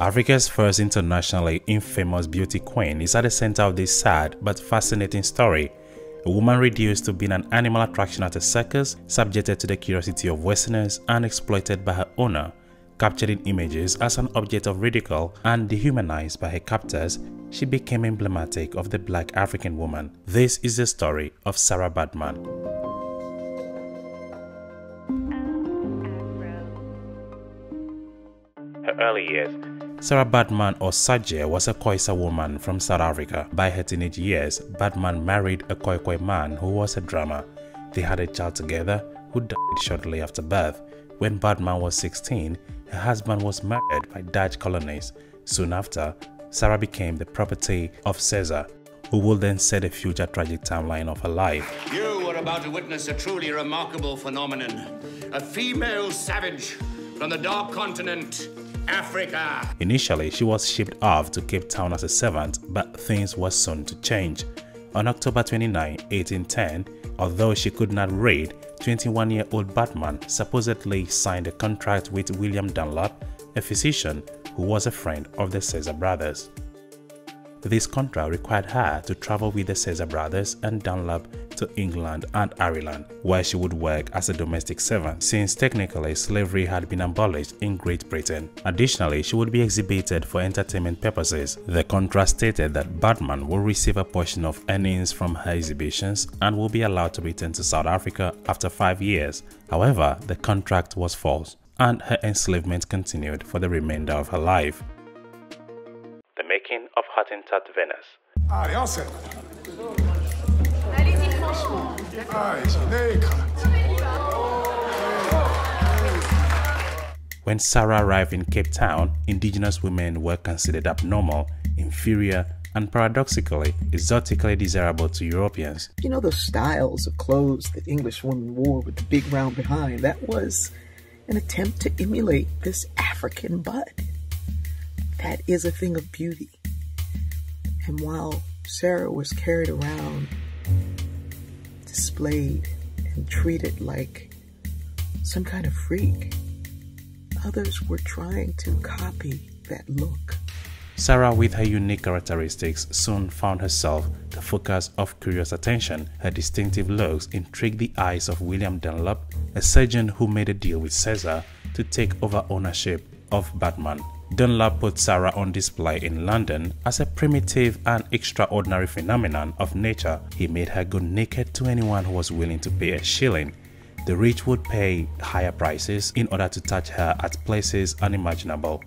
Africa's first internationally infamous beauty queen is at the center of this sad but fascinating story. A woman reduced to being an animal attraction at a circus, subjected to the curiosity of Westerners and exploited by her owner, captured in images as an object of ridicule and dehumanized by her captors, she became emblematic of the black African woman. This is the story of Sarah. Her early years Sarah Baartman or Saartjie was a Khoisan woman from South Africa. By her teenage years, Baartman married a Khoikhoi man who was a drummer. They had a child together who died shortly after birth. When Baartman was 16, her husband was murdered by Dutch colonists. Soon after, Sarah became the property of Cezar, who would then set a future tragic timeline of her life. You are about to witness a truly remarkable phenomenon. A female savage from the dark continent Africa. Initially, she was shipped off to Cape Town as a servant, but things were soon to change. On October 29, 1810, although she could not read, 21-year-old Baartman supposedly signed a contract with William Dunlop, a physician who was a friend of the Cezar brothers. This contract required her to travel with the Cezar brothers and Dunlop to England and Ireland, where she would work as a domestic servant, since technically slavery had been abolished in Great Britain. Additionally, she would be exhibited for entertainment purposes. The contract stated that Baartman will receive a portion of earnings from her exhibitions and will be allowed to return to South Africa after five years. However, the contract was false and her enslavement continued for the remainder of her life The making of Hottentot Venus. When Sarah arrived in Cape Town, indigenous women were considered abnormal, inferior, and paradoxically, exotically desirable to Europeans. You know those styles of clothes that English women wore with the big round behind? That was an attempt to emulate this African butt that is a thing of beauty. And while Sarah was carried around, displayed, and treated like some kind of freak, others were trying to copy that look. Sarah, with her unique characteristics, soon found herself the focus of curious attention. Her distinctive looks intrigued the eyes of William Dunlop, a surgeon who made a deal with Cezar to take over ownership of Baartman. Dunlop put Sarah on display in London as a primitive and extraordinary phenomenon of nature. He made her go naked to anyone who was willing to pay a shilling. The rich would pay higher prices in order to touch her at places unimaginable.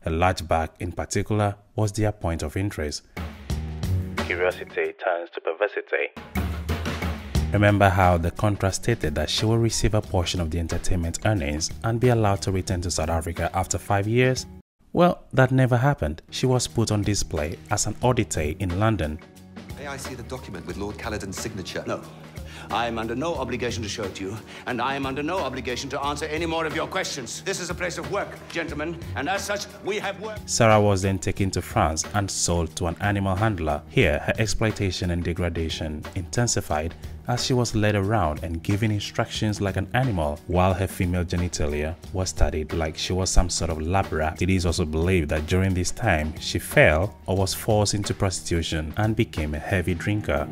Her large back in particular was their point of interest. Curiosity turns to perversity. Remember how the contract stated that she will receive a portion of the entertainment earnings and be allowed to return to South Africa after five years? Well, that never happened. She was put on display as an oddity in London. May I see the document with Lord Caledon's signature? No. I am under no obligation to show it to you, and I am under no obligation to answer any more of your questions. This is a place of work, gentlemen, and as such, we have work. Sarah was then taken to France and sold to an animal handler. Here, her exploitation and degradation intensified as she was led around and given instructions like an animal while her female genitalia was studied like she was some sort of lab rat. It is also believed that during this time she fell or was forced into prostitution and became a heavy drinker.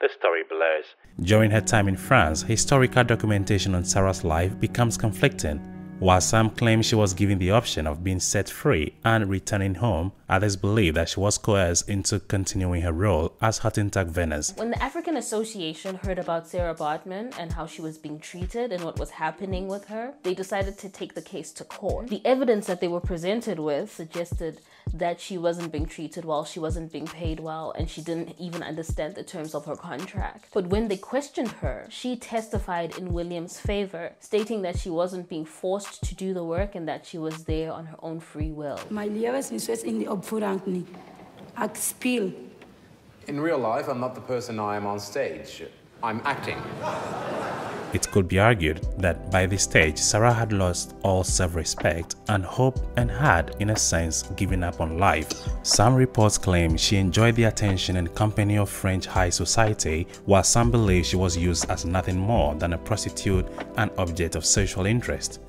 The story blurs. During her time in France, historical documentation on Sarah's life becomes conflicting while some claim she was given the option of being set free and returning home, others believe that she was coerced into continuing her role as Hottentot Venus. When the African Association heard about Sarah Baartman and how she was being treated and what was happening with her, they decided to take the case to court. The evidence that they were presented with suggested that she wasn't being treated well, she wasn't being paid well, and she didn't even understand the terms of her contract. But when they questioned her, she testified in William's favor, stating that she wasn't being forced to do the work and that she was there on her own free will. My lewe is in the opvoeding nie. Ek speel. In real life, I'm not the person I am on stage. I'm acting. It could be argued that by this stage, Sarah had lost all self-respect and hope and had, in a sense, given up on life. Some reports claim she enjoyed the attention and company of French high society, while some believe she was used as nothing more than a prostitute and object of sexual interest.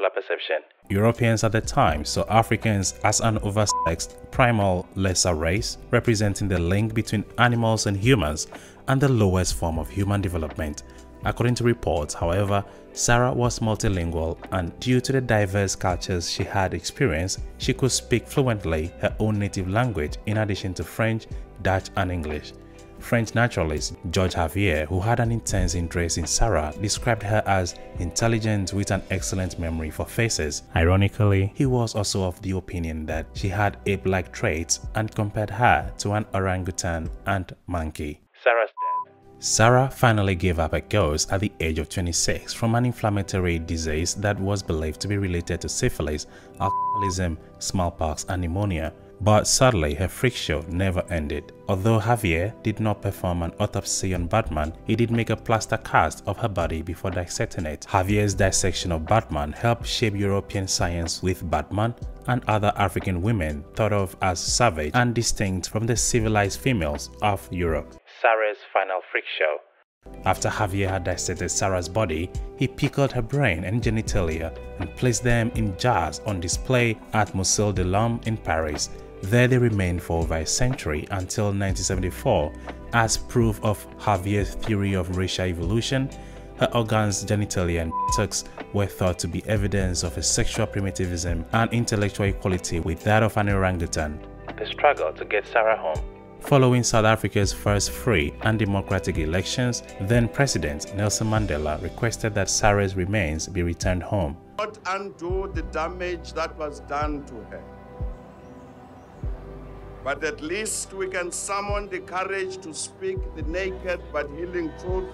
Popular perception. Europeans at the time saw Africans as an oversexed, primal, lesser race, representing the link between animals and humans and the lowest form of human development. According to reports, however, Sarah was multilingual and due to the diverse cultures she had experienced, she could speak fluently her own native language in addition to French, Dutch and English. French naturalist George Cuvier, who had an intense interest in Sarah, described her as intelligent with an excellent memory for faces. Ironically, he was also of the opinion that she had ape-like traits and compared her to an orangutan and monkey. Sarah's death. Sarah finally gave up a ghost at the age of 26 from an inflammatory disease that was believed to be related to syphilis, alcoholism, smallpox and pneumonia. But sadly, her freak show never ended. Although Cuvier did not perform an autopsy on Baartman, he did make a plaster cast of her body before dissecting it. Cuvier's dissection of Baartman helped shape European science with Baartman and other African women thought of as savage and distinct from the civilized females of Europe. Sarah's final freak show after Cuvier had dissected Sarah's body, he pickled her brain and genitalia and placed them in jars on display at Musée de l'Homme in Paris. There they remained for over a century until 1974 as proof of Cuvier's theory of racial evolution. Her organs, genitalia and buttocks were thought to be evidence of a sexual primitivism and intellectual equality with that of an orangutan. The struggle to get Sarah home Following South Africa's first free and democratic elections, then President Nelson Mandela requested that Sarah's remains be returned home. Not undo the damage that was done to her. But at least we can summon the courage to speak the naked but healing truth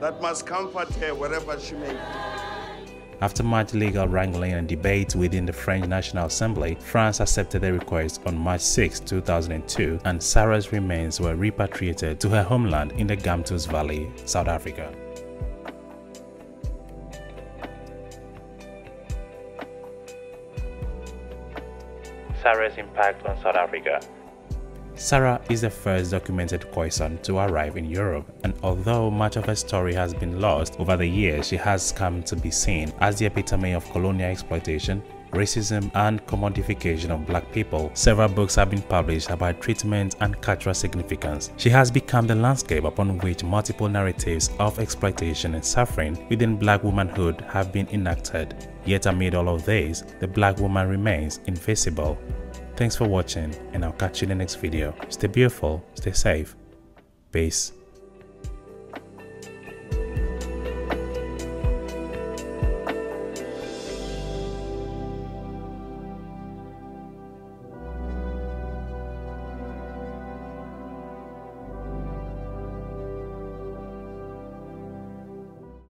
that must comfort her wherever she may be. After much legal wrangling and debate within the French National Assembly, France accepted the request on March 6, 2002, and Sarah's remains were repatriated to her homeland in the Gamtoos Valley, South Africa. Sarah's impact on South Africa. Sarah is the first documented Khoisan to arrive in Europe, and although much of her story has been lost over the years, she has come to be seen as the epitome of colonial exploitation, racism, and commodification of black people. Several books have been published about treatment and cultural significance. She has become the landscape upon which multiple narratives of exploitation and suffering within black womanhood have been enacted. Yet amid all of this, the black woman remains invisible. Thanks for watching and I'll catch you in the next video. Stay beautiful, stay safe. Peace.